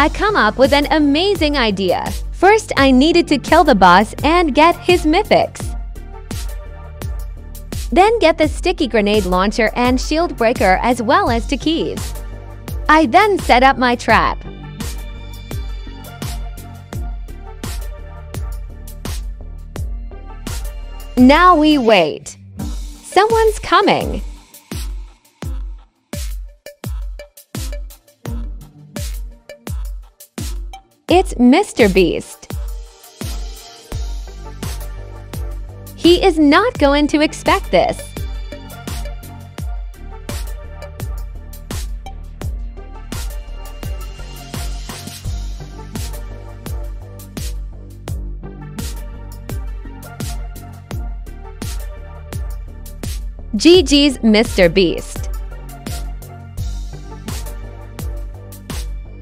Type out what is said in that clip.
I come up with an amazing idea. First, I needed to kill the boss and get his mythics. Then get the sticky grenade launcher and shield breaker as well as two keys. I then set up my trap. Now we wait. Someone's coming. It's Mr. Beast. He is not going to expect this. GG's Mr. Beast.